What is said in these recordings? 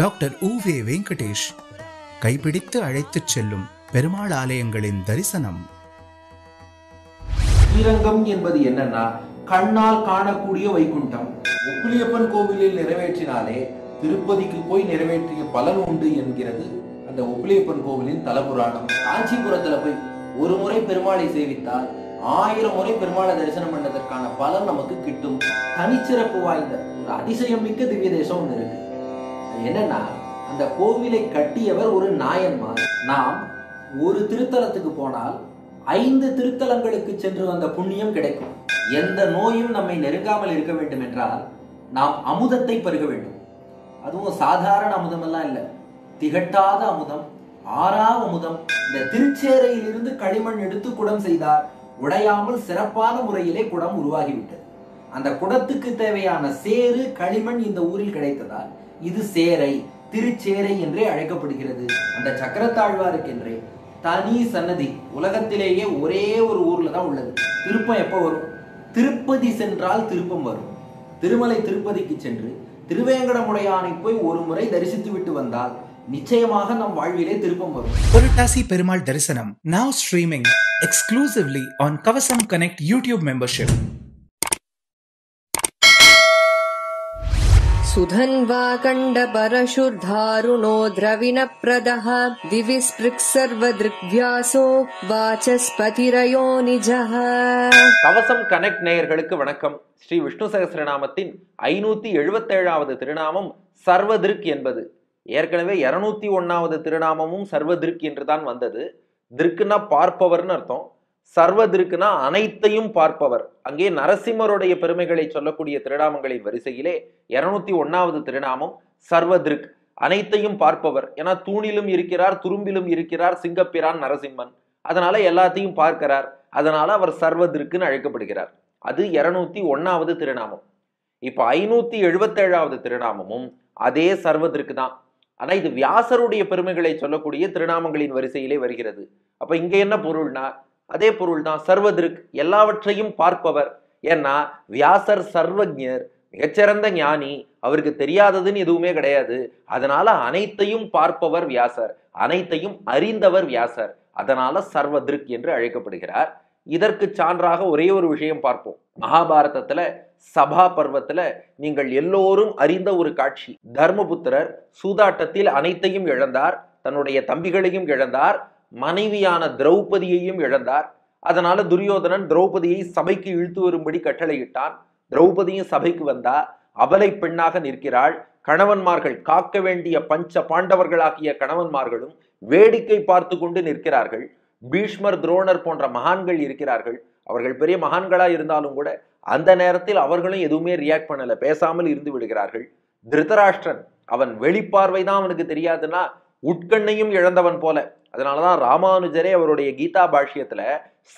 Doctor U. Ve. Venkatesh கைப்பிடித்து அழைத்துச் செல்லும் பெருமாள் ஆலயங்களின் தரிசனம். ஸ்ரீரங்கம் என்பது என்னன்னா கண்ணால் காணக்கூடிய வைகுண்டம். ஒப்புளியப்பன் கோவிலில் நிறைவேற்றினாலே திருப்பதிக்கு போய் நிறைவேற்றிய பலன் உண்டு என்கிறது அந்த ஒப்புளியப்பன் கோவிலின் தலபுராணம். காஞ்சிபுரத்துல போய் ஒரு முறை பெருமாளை சேவித்தால் ஆயிரம் முறை பெருமாளை தரிசனம் பண்ணதற்கான பலன் நமக்கு கிட்டும். தனிச்சிறப்பு வாய்ந்த ஒரு அதிசயம் மிக்க திவ்ய தேசம் ஒன்று இருக்கு. என்னன்னா அந்த கோவிலை கட்டியவர் ஒரு நாயன்மார். நாம் ஒரு திருத்தலத்துக்கு போனால் ஐந்து திருத்தலங்களுக்கு சென்று வந்த புண்ணியம் கிடைக்கும். எந்த நோயும் நம்மை நெருங்காமல் இருக்க வேண்டும் என்றால் நாம் அமுதத்தை பருக வேண்டும். அதுவும் சாதாரண அமுதமெல்லாம் இல்லை. திகட்டாத அமுதம் ஆறா அமுதம். இந்த திருச்சேரையிலிருந்து களிமண் எடுத்து குடம் செய்தார். உடையாமல் சிறப்பான முறையிலே குடம் உருவாகிவிட்டது. அந்த குடத்துக்கு தேவையான சேறு களிமண் இந்த ஊரில் கிடைத்ததால் இது சேரை திருச்சேரை என்றே அழைக்கப்படுகிறது. அந்த சக்கரத்தாழ்வாருக்கென்றே தனி சன்னதி. உலகத்திலேயே ஒரே ஒரு ஊர்ல தான் உள்ளது. திருப்பம் எப்போ வரும்? திருப்பதி சென்றால் திருப்பம் வரும். திருமலை திருப்பதிக்கு சென்று திருவேங்கடமுடையானை போய் ஒரு முறை தரிசித்து விட்டு வந்தால் நிச்சயமாக நம் வாழ்விலே திருப்பம் வரும். புரட்டாசி பெருமாள் தரிசனம் now streaming exclusively on Kavasam connect YouTube membership Sudhanva कण्डपरशुर्धारुणो द्रविणप्रदः दिवि स्पृक्सर्वदृग्व्यासो वाचस्पतिरयो निजः கவசம் கனெக்ட் நேயர்களுக்கு வணக்கம் ஸ்ரீ விஷ்ணு சகஸ்ரநாமத்தின் ஐநூத்தி எழுபத்தேழாவது திருநாமம் சர்வதிருக் என்பது ஏற்கனவே இருநூத்தி ஒன்னாவது திருநாமமும் சர்வதிருக் என்றுதான் வந்தது திருக்குன்னா பார்ப்பவர்னு அர்த்தம் சர்வதிருக்குனா அனைத்தையும் பார்ப்பவர். அங்கே நரசிம்மருடைய பெருமைகளை சொல்லக்கூடிய திருநாமங்களின் வரிசையிலே இருநூத்தி ஒன்னாவது திருநாமம் சர்வதிருக். அனைத்தையும் பார்ப்பவர். ஏன்னா தூணிலும் இருக்கிறார் துரும்பிலும் இருக்கிறார் சிங்கப்பிரான் நரசிம்மன். அதனால எல்லாத்தையும் பார்க்கிறார். அதனால அவர் சர்வதிருக்குன்னு அழைக்கப்படுகிறார். அது இருநூத்தி ஒன்னாவது திருநாமம். இப்போ ஐநூத்தி எழுபத்தேழாவது திருநாமமும் அதே சர்வதிற்கு தான். ஆனா இது வியாசருடைய பெருமைகளை சொல்லக்கூடிய திருநாமங்களின் வரிசையிலே வருகிறது. அப்ப இங்க என்ன பொருள்னா அதே பொருள் தான் சர்வதிருக் எல்லாவற்றையும் பார்ப்பவர். ஏன்னா வியாசர் சர்வஜர் மிகச்சிறந்த ஞானி அவருக்கு தெரியாததுன்னு எதுவுமே கிடையாது. அதனால அனைத்தையும் பார்ப்பவர் வியாசர் அனைத்தையும் அறிந்தவர் வியாசர். அதனால சர்வதிருக் என்று அழைக்கப்படுகிறார். இதற்கு சான்றாக ஒரே ஒரு விஷயம் பார்ப்போம். மகாபாரதத்துல சபா பர்வத்துல நீங்கள் எல்லோரும் அறிந்த ஒரு காட்சி. தர்மபுத்திரர் சூதாட்டத்தில் அனைத்தையும் இழந்தார் தன்னுடைய தம்பிகளையும் இழந்தார் மனைவியான திரௌபதியையும் இழந்தார். அதனால துரியோதனன் திரௌபதியை சபைக்கு இழுத்து வரும்படி கட்டளையிட்டான். திரௌபதியும் சபைக்கு வந்தா அவலை பெண்ணாக நிற்கிறாள். கணவன்மார்கள் காக்க வேண்டிய பஞ்ச பாண்டவர்களாகிய கணவன்மார்களும் வேடிக்கை பார்த்து கொண்டு நிற்கிறார்கள். பீஷ்மர் துரோணர் போன்ற மகான்கள் இருக்கிறார்கள். அவர்கள் பெரிய மகான்களா இருந்தாலும் கூட அந்த நேரத்தில் அவர்களும் எதுவுமே ரியாக்ட் பண்ணல. பேசாமல் இருந்து விடுகிறார்கள். திருதராஷ்டிரன் அவன் வெளிப்பார்வை தான் அவனுக்கு தெரியாதுன்னா உட்கண்ணையும் இழந்தவன் போல. அதனாலதான் ராமானுஜரே அவருடைய கீதா பாஷ்யத்துல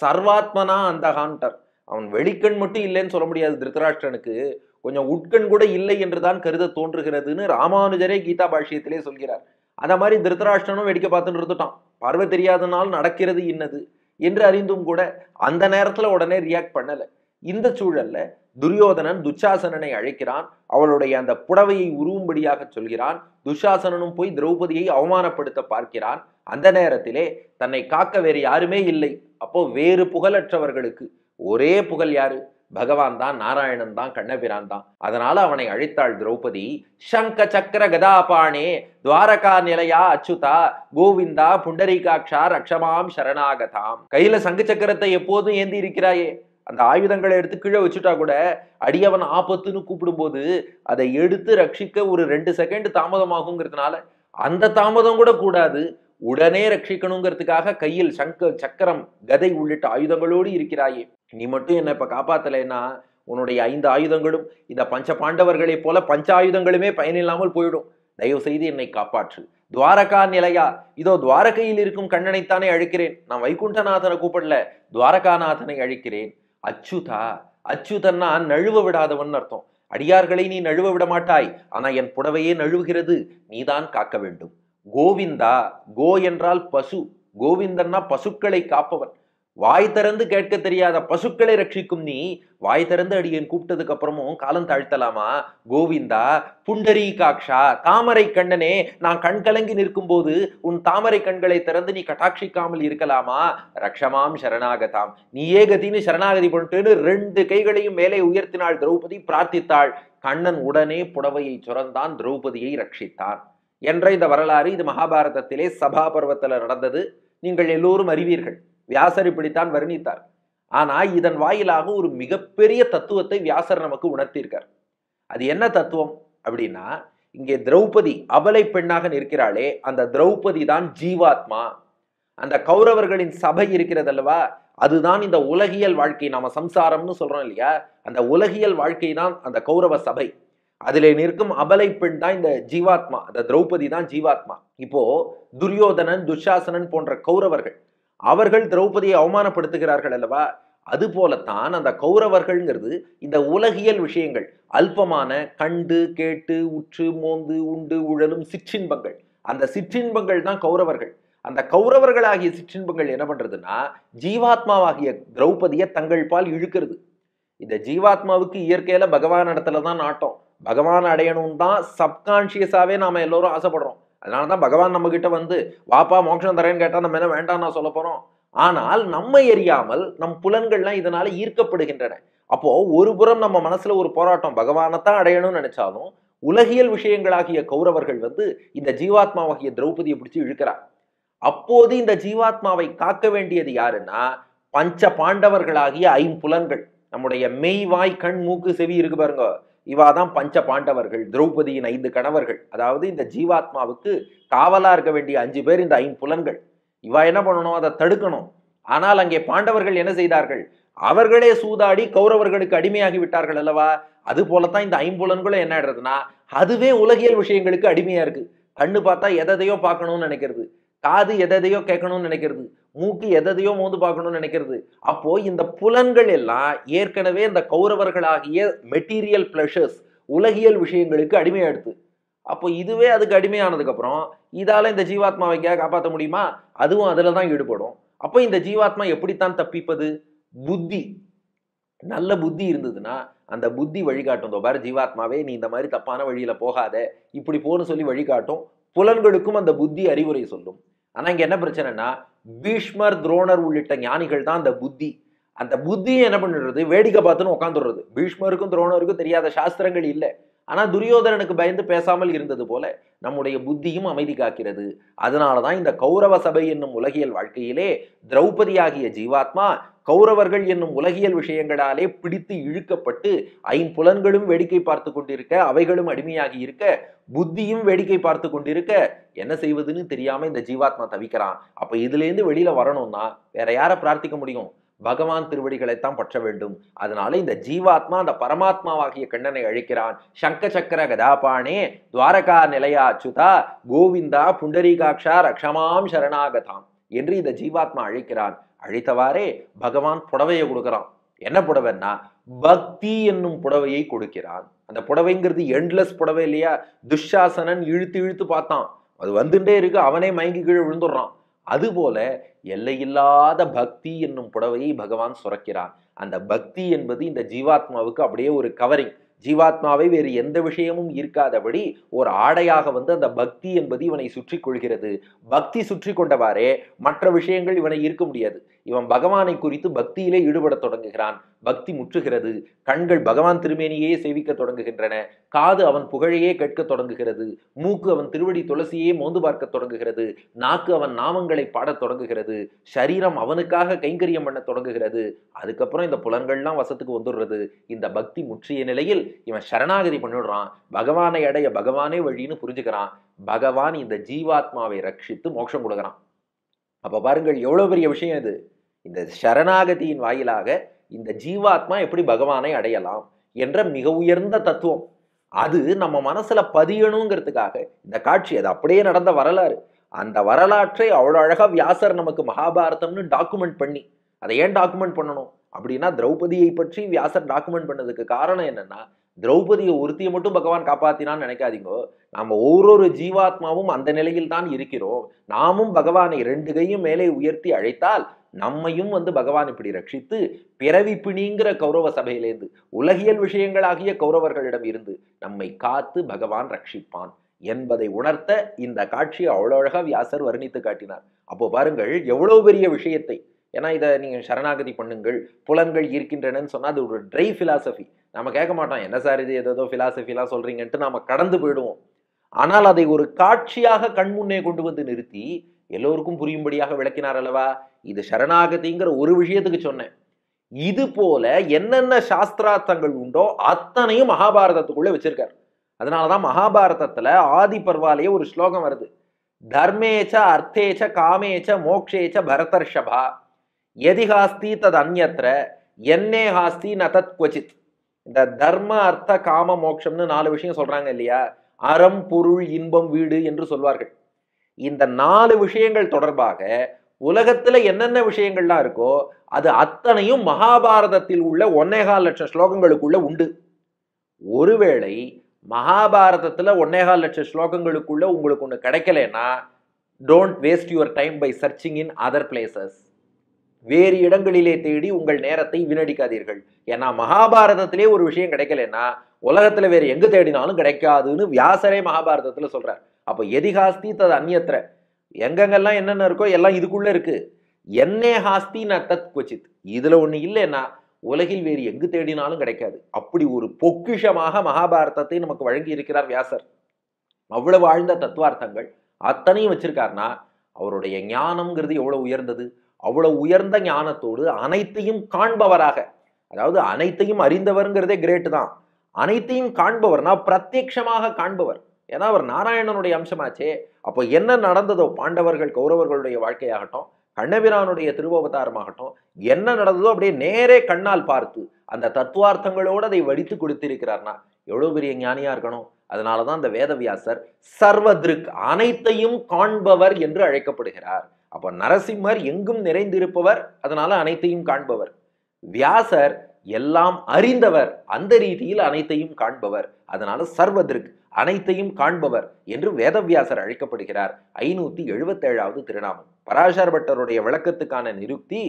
சர்வாத்மனா அந்த ஹான்டர் அவன் வெளிக்கண் மட்டும் இல்லைன்னு சொல்ல முடியாது திருத்தராஷ்டிரனுக்கு கொஞ்சம் உட்கண் கூட இல்லை என்றுதான் கருத தோன்றுகிறதுன்னு ராமானுஜரே கீதா பாஷ்யத்திலே சொல்கிறார். அந்த மாதிரி திருதராஷ்டிரனும் வேடிக்கை பார்த்துட்டு இருந்துட்டான். பார்வை தெரியாதனால் நடக்கிறது இன்னது என்று அறிந்தும் கூட அந்த நேரத்துல உடனே ரியாக்ட் பண்ணலை. இந்த சூழல்ல துரியோதனன் துச்சாசனனை அழைக்கிறான். அவளுடைய அந்த புடவையை உருவும்படியாக சொல்கிறான். துஷாசனனும் போய் திரௌபதியை அவமானப்படுத்த பார்க்கிறான். அந்த நேரத்திலே தன்னை காக்க வேறு யாருமே இல்லை. அப்போ வேறு புகழற்றவர்களுக்கு ஒரே புகழ் யாரு? பகவான் தான் நாராயணன் தான் கண்ணபிரான் தான். அதனால அவனை அழைத்தாள் திரௌபதி சங்க சக்கர கதாபாணே துவாரகா நிலையா அச்சுதா கோவிந்தா புண்டரீகாட்சா ரக்ஷமாம் சரணாகதாம். கையில சங்கு சக்கரத்தை எப்போதும் ஏந்தி இருக்கிறாயே. அந்த ஆயுதங்களை எடுத்து கீழே வச்சுட்டா கூட அடியவன் ஆபத்துன்னு கூப்பிடும்போது அதை எடுத்து ரட்சிக்க ஒரு ரெண்டு செகண்ட் தாமதமாகுங்கிறதுனால அந்த தாமதம் கூட கூடாது. உடனே ரட்சிக்கணுங்கிறதுக்காக கையில் சங்க சக்கரம் கதை உள்ளிட்ட ஆயுதங்களோடு இருக்கிறாயே. நீ மட்டும் என்ன இப்ப காப்பாத்தலைன்னா உன்னுடைய ஐந்து ஆயுதங்களும் இந்த பஞ்ச பாண்டவர்களைப் போல பஞ்ச ஆயுதங்களுமே பயனில்லாமல் போயிடும். தயவு செய்து என்னை காப்பாற்று. துவாரகா நிலையா? இதோ துவாரகையில் இருக்கும் கண்ணனைத்தானே அழைக்கிறேன். நான் வைகுண்டநாதனை கூப்பிடல துவாரகாநாதனை அழைக்கிறேன். அச்சுதா அச்சுதன்னா நழுவ விடாதவன் அர்த்தம். அடியார்களை நீ நழுவ விட மாட்டாய் ஆனா என் புடவையே நழுவுகிறது நீதான் காக்க வேண்டும். கோவிந்தா கோ என்றால் பசு. கோவிந்தன்னா பசுக்களை காப்பவன். வாய் திறந்து கேட்க தெரியாத பசுக்களை ரட்சிக்கும் நீ வாய் திறந்து அடியன் கூப்பிட்டதுக்கு அப்புறமும் காலம் தாழ்த்தலாமா? கோவிந்தா புண்டரி காக்ஷா தாமரை கண்ணனே நான் கண் கலங்கி நிற்கும் போது உன் தாமரை கண்களை திறந்து நீ கட்டாட்சிக்காமல் இருக்கலாமா? ரக்ஷமாம் சரணாகதாம். நீயே கதின்னு சரணாகதி பண்ணிட்டுன்னு ரெண்டு கைகளையும் மேலே உயர்த்தினாள் திரௌபதி பிரார்த்தித்தாள். கண்ணன் உடனே புடவையை சுரந்தான் திரௌபதியை ரட்சித்தான். என்ற இந்த வரலாறு இது மகாபாரதத்திலே சபா பருவத்தில் நடந்தது. நீங்கள் எல்லோரும் அறிவீர்கள். வியாசர் இப்படித்தான் வர்ணித்தார். ஆனா இதன் வாயிலாக ஒரு மிகப்பெரிய தத்துவத்தை வியாசர் நமக்கு உணர்த்தியிருக்கார். அது என்ன தத்துவம்? அப்படின்னா இங்கே திரௌபதி அபலை பெண்ணாக நிற்கிறாளே அந்த திரௌபதி தான் ஜீவாத்மா. அந்த கௌரவர்களின் சபை இருக்கிறது அல்லவா அதுதான் இந்த உலகியல் வாழ்க்கை. நாம சம்சாரம்னு சொல்றோம் இல்லையா? அந்த உலகியல் வாழ்க்கை தான் அந்த கௌரவ சபை. அதிலே நிற்கும் அபலை பெண் தான் இந்த ஜீவாத்மா அந்த திரௌபதி தான் ஜீவாத்மா. இப்போ துரியோதனன் துஷாசனன் போன்ற கௌரவர்கள் அவர்கள் திரௌபதியை அவமானப்படுத்துகிறார்கள் அல்லவா? அது போலத்தான் அந்த கௌரவர்கள்ங்கிறது இந்த உலகியல் விஷயங்கள். அல்பமான கண்டு கேட்டு உற்று மோந்து உண்டு உழலும் சிற்றின்பங்கள். அந்த சிற்றின்பங்கள் தான் கௌரவர்கள். அந்த கௌரவர்களாகிய சிற்றின்பங்கள் என்ன பண்றதுன்னா ஜீவாத்மாவாகிய திரௌபதியை தங்கள் பால் இழுக்கிறது. இந்த ஜீவாத்மாவுக்கு இயற்கையில பகவான் இடத்துல தான் நாட்டம். பகவான் அடையணும் தான் சப்கான்ஷியஸாகவே நாம எல்லோரும் ஆசைப்படுறோம். அதனால தான் பகவான் நம்ம கிட்ட வந்து வாப்பா மோட்சம் தரேன்னு கேட்டால் நம்ம என்ன வேண்டாம் நான் சொல்ல போறோம்? ஆனால் நம்மை எரியாமல் நம் புலன்கள்லாம் இதனால ஈர்க்கப்படுகின்றன. அப்போ ஒரு புறம் நம்ம மனசுல ஒரு போராட்டம் பகவானைத்தான் அடையணும்னு நினைச்சாலும் உலகியல் விஷயங்களாகிய கௌரவர்கள் வந்து இந்த ஜீவாத்மாவாகிய திரௌபதியை பிடிச்சி இழுக்கிறார். அப்போது இந்த ஜீவாத்மாவை காக்க வேண்டியது யாருன்னா பஞ்ச பாண்டவர்களாகிய ஐம்புலன்கள். நம்முடைய மெய் வாய் கண் மூக்கு செவி இருக்கு பாருங்க. இவா தான் பஞ்ச பாண்டவர்கள் திரௌபதியின் ஐந்து கணவர்கள். அதாவது இந்த ஜீவாத்மாவுக்கு காவலாக இருக்க வேண்டிய அஞ்சு பேர் இந்த ஐம்புலன்கள் இவா என்ன பண்ணணும்? அதை தடுக்கணும். ஆனால் அங்கே பாண்டவர்கள் என்ன செய்தார்கள்? அவர்களே சூதாடி கௌரவர்களுக்கு அடிமையாகி விட்டார்கள் அல்லவா? அது போலத்தான் இந்த ஐம்புலன்களும் என்ன ஆயிடுறதுன்னா அதுவே உலகியல் விஷயங்களுக்கு அடிமையா இருக்கு. கண்ணு பார்த்தா எதையோ பார்க்கணும்னு நினைக்கிறது. காது எதையோ கேட்கணும்னு நினைக்கிறது. மூக்கு எதையோ மோந்து பார்க்கணும்னு நினைக்கிறது. அப்போ இந்த புலன்கள் எல்லாம் ஏற்கனவே இந்த கௌரவர்களாகிய மெட்டீரியல் பிளஷர்ஸ் உலகியல் விஷயங்களுக்கு அடிமையாடுது அப்போ இதுவே அதுக்கு அடிமையானதுக்கப்புறம் இதால் இந்த ஜீவாத்மாவை காப்பாற்ற முடியுமா? அதுவும் அதில் தான் ஈடுபடும். அப்போ இந்த ஜீவாத்மா எப்படித்தான் தப்பிப்பது? புத்தி. நல்ல புத்தி இருந்ததுன்னா அந்த புத்தி வழிகாட்டும். பாரு ஜீவாத்மாவே நீ இந்த மாதிரி தப்பான வழியில் போகாத. இப்படி போன்னு சொல்லி வழிகாட்டும். புலன்களுக்கும் அந்த புத்தி அறிவுரை சொல்லும். ஆனால் இங்கே என்ன பிரச்சனைனா பீஷ்மர் துரோணர் உள்ளிட்ட ஞானிகள் தான் அந்த புத்தி. அந்த புத்தியை என்ன பண்ணிடுறது? வேடிக்கை பார்த்துன்னு உட்காந்துடுறது பீஷ்மருக்கும் துரோணருக்கும் தெரியாத சாஸ்திரங்கள் இல்லை. ஆனால் துரியோதனனுக்கு பயந்து பேசாமல் இருந்தது போல நம்முடைய புத்தியும் அமைதி காக்கிறது அதனால தான் இந்த கௌரவ சபை என்னும் உலகியல் வாழ்க்கையிலே திரௌபதியாகிய ஜீவாத்மா கௌரவர்கள் என்னும் உலகியல் விஷயங்களாலே பிடித்து இழுக்கப்பட்டு ஐம்புலன்களும் வேடிக்கை பார்த்து கொண்டிருக்க அவைகளும் அடிமையாகி இருக்க புத்தியும் வேடிக்கை பார்த்து கொண்டிருக்க என்ன செய்வதுன்னு தெரியாம இந்த ஜீவாத்மா தவிக்கிறான். அப்ப இதுல இருந்து வெளியில வரணும்னா வேற யாரை பிரார்த்திக்க முடியும்? பகவான் திருவடிகளைத்தான் பற்ற வேண்டும். அதனால இந்த ஜீவாத்மா அந்த பரமாத்மாவாகிய கண்ணனை அழைக்கிறான். சங்க சக்கர கதாபாணே துவாரகா நிலையா அச்சுதா கோவிந்தா புண்டரீகாட்சா ரக்ஷமாம் சரணாகதாம் என்று இந்த ஜீவாத்மா அழைக்கிறான். அழைத்தவாறே பகவான் புடவையை கொடுக்குறான். என்ன புடவைன்னா பக்தி என்னும் புடவையை கொடுக்கிறான். அந்த புடவைங்கிறது எண்ட்லெஸ் புடவை இல்லையா? துஷாசனன் இழுத்து இழுத்து பார்த்தான். அது வந்துட்டே இருக்கு அவனே மயங்கி கீழே விழுந்துடுறான். அதுபோல எல்லையில்லாத பக்தி என்னும் புடவையை பகவான் சுரக்கிறான். அந்த பக்தி என்பது இந்த ஜீவாத்மாவுக்கு அப்படியே ஒரு கவரிங் ஜீவாத்மாவை வேறு எந்த விஷயமும் ஈர்க்காதபடி ஒரு ஆடையாக வந்து அந்த பக்தி என்பது இவனை சுற்றி கொள்கிறது. பக்தி சுற்றி கொண்டவாறே மற்ற விஷயங்கள் இவனை ஈர்க்க முடியாது. இவன் பகவானை குறித்து பக்தியிலே ஈடுபட தொடங்குகிறான். பக்தி முற்றுகிறது. கண்கள் பகவான் திருமேனியே சேவிக்க தொடங்குகின்றன. காது அவன் புகழையே கேட்க தொடங்குகிறது. மூக்கு அவன் திருவடி துளசியே மோந்து பார்க்க தொடங்குகிறது. நாக்கு அவன் நாமங்களை பாடத் தொடங்குகிறது. சரீரம் அவனுக்காக கைங்கரியம் பண்ண தொடங்குகிறது. அதுக்கப்புறம் இந்த புலன்கள்லாம் வசத்துக்கு வந்துடுறது. இந்த பக்தி முற்றிய நிலையில் இவன் சரணாகதி பண்ணிடுறான். பகவானை அடைய பகவானே வழின்னு புரிஞ்சுக்கிறான். பகவான் இந்த ஜீவாத்மாவை ரட்சித்து மோட்சம் கொடுக்குறான். அப்போ பாருங்கள் எவ்வளோ பெரிய விஷயம் இது. இந்த சரணாகதியின் வாயிலாக இந்த ஜீவாத்மா எப்படி பகவானை அடையலாம் என்ற மிக உயர்ந்த தத்துவம். அது நம்ம மனசில் பதியணுங்கிறதுக்காக இந்த காட்சி அது அப்படியே நடந்த வரலாறு. அந்த வரலாற்றை அவ்வளோ அழகாக வியாசர் நமக்கு மகாபாரதம்னு டாக்குமெண்ட் பண்ணி அதை ஏன் டாக்குமெண்ட் பண்ணணும்? அப்படின்னா திரௌபதியை பற்றி வியாசர் டாக்குமெண்ட் பண்ணதுக்கு காரணம் என்னென்னா திரௌபதியை ஒருத்தியை மட்டும் பகவான் காப்பாத்தினான்னு நினைக்காதீங்கோ. நாம் ஒவ்வொரு ஜீவாத்மாவும் அந்த நிலையில் தான் இருக்கிறோம். நாமும் பகவானை ரெண்டு கையும் மேலே உயர்த்தி அழைத்தால் நம்மையும் வந்து பகவான் இப்படி ரட்சித்து பிறவி பிணிங்கிற கௌரவ சபையிலேருந்து உலகியல் விஷயங்களாகிய கௌரவர்களிடம் இருந்து நம்மை காத்து பகவான் ரட்சிப்பான் என்பதை உணர்த்த இந்த காட்சியை அவ்வளோ அழகாக வியாசர் வர்ணித்து காட்டினார். அப்போ பாருங்கள் எவ்வளவு பெரிய விஷயத்தை ஏன்னா இதை நீங்கள் சரணாகதி பண்ணுங்கள் புலன்கள் இருக்கின்றனன்னு சொன்னால் அது ஒரு ட்ரை ஃபிலாசபி நம்ம கேட்க மாட்டோம் என்ன சார் இது? ஏதோ ஃபிலாசபிலாம் சொல்கிறீங்கன்ட்டு நாம் கடந்து போயிடுவோம். ஆனால் அதை ஒரு காட்சியாக கண்முன்னே கொண்டு வந்து நிறுத்தி எல்லோருக்கும் புரியும்படியாக விளக்கினார் அல்லவா? இது சரணாகதிங்கிற ஒரு விஷயத்துக்கு சொன்னேன். இது போல என்னென்ன சாஸ்திரார்த்தங்கள் உண்டோ அத்தனையும் மகாபாரதத்துக்குள்ளே வச்சிருக்கார். அதனால தான் மகாபாரதத்தில் ஆதி பர்வாலேயே ஒரு ஸ்லோகம் வருது. தர்மேச்ச அர்த்தேச்ச காமேச்ச மோக்ஷேச்ச பரதர்ஷபா. எதிஹாஸ்தி தத் அந்யத்ர என்னே ஹாஸ்தி ந தத் கொச்சித் இந்த தர்ம அர்த்த காம மோட்சம்னு நாலு விஷயம் சொல்றாங்க இல்லையா? அறம் பொருள் இன்பம் வீடு என்று சொல்வார்கள். இந்த நாலு விஷயங்கள் தொடர்பாக உலகத்துல என்னென்ன விஷயங்கள்லாம் இருக்கோ அது அத்தனையும் மகாபாரதத்தில் உள்ள ஒன்னேகால் லட்சம் ஸ்லோகங்களுக்குள்ள உண்டு. ஒருவேளை மகாபாரதத்துல ஒன்னேகால் லட்சம் ஸ்லோகங்களுக்குள்ள உங்களுக்கு ஒன்று கிடைக்கலன்னா don't waste your time by searching in other places வேறு இடங்களிலே தேடி உங்கள் நேரத்தை வீணடிக்காதீர்கள். ஏன்னா மகாபாரதத்திலே ஒரு விஷயம் கிடைக்கலன்னா உலகத்துல வேற எங்க தேடினாலும் கிடைக்காதுன்னு வியாசரே மகாபாரதத்துல சொல்றார். அப்போ எதிகாஸ்தி தது அந்நியத்திர எங்கெங்கெல்லாம் என்னென்ன இருக்கோ எல்லாம் இதுக்குள்ள இருக்கு. என்னே ஹாஸ்தி நான் தத் கொச்சித் இதுல ஒண்ணு இல்லைன்னா உலகில் வேறு எங்கு தேடினாலும் கிடைக்காது. அப்படி ஒரு பொக்கிஷமாக மகாபாரதத்தை நமக்கு வழங்கி இருக்கிறார் வியாசர். அவ்வளவு ஆழ்ந்த தத்துவார்த்தங்கள் அத்தனையும் வச்சிருக்காருன்னா அவருடைய ஞானம்ங்கிறது எவ்வளவு உயர்ந்தது? அவ்வளோ உயர்ந்த ஞானத்தோடு அனைத்தையும் காண்பவராக. அதாவது அனைத்தையும் அறிந்தவர்ங்கிறதே கிரேட் தான். அனைத்தையும் காண்பவர்னா பிரத்யக்ஷமாக காண்பவர். ஏன்னா அவர் நாராயணனுடைய அம்சமாச்சே. அப்போ என்ன நடந்ததோ பாண்டவர்கள் கௌரவர்களுடைய வாழ்க்கையாகட்டும் கண்ணபிரானுடைய திருவவதாரமாகட்டும் என்ன நடந்ததோ அப்படியே நேரே கண்ணால் பார்த்து அந்த தத்துவார்த்தங்களோடு அதை வடித்து கொடுத்திருக்கிறார்னா எவ்வளோ பெரிய ஞானியாக இருக்கணும். அதனால தான் அந்த வேதவியாசர் சர்வதிருக் அனைத்தையும் காண்பவர் என்று அழைக்கப்படுகிறார். அப்போ நரசிம்மர் எங்கும் நிறைந்திருப்பவர் அதனால அனைத்தையும் காண்பவர். வியாசர் எல்லாம் அறிந்தவர் அந்த ரீதியில் அனைத்தையும் காண்பவர். அதனால சர்வதிருக் அனைத்தையும் காண்பவர் என்று வேதவியாசர் அழைக்கப்படுகிறார். ஐநூத்தி எழுபத்தேழாவது திருநாமம். பராசர் பட்டருடைய விளக்கத்துக்கான நிருக்தி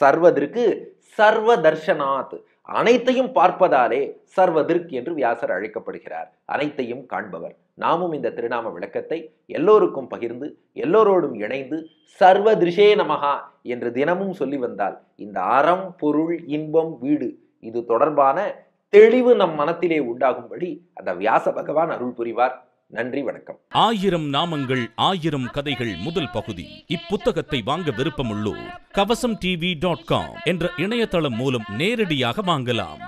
சர்வதிற்கு சர்வ தர்ஷனாத் அனைத்தையும் பார்ப்பதாலே சர்வதிர்க் என்று வியாசர் அழைக்கப்படுகிறார். அனைத்தையும் காண்பவர். நாமும் இந்த திருநாம விளக்கத்தை எல்லோருக்கும் பகிர்ந்து எல்லோரோடும் இணைந்து சர்வ திருஷே நமகா என்று தினமும் சொல்லி வந்தால் இந்த அறம் பொருள் இன்பம் வீடு இது தொடர்பான தெளிவு நம் மனத்திலே உண்டாகும்படி அந்த வியாச பகவான் அருள் புரிவார். நன்றி வணக்கம். ஆயிரம் நாமங்கள் ஆயிரம் கதைகள் முதல் பகுதி. இப்புத்தகத்தை வாங்க விருப்பமுள்ளோர் கவசம் டிவி டாட் காம் என்ற இணையதளம் மூலம் நேரடியாக வாங்கலாம்.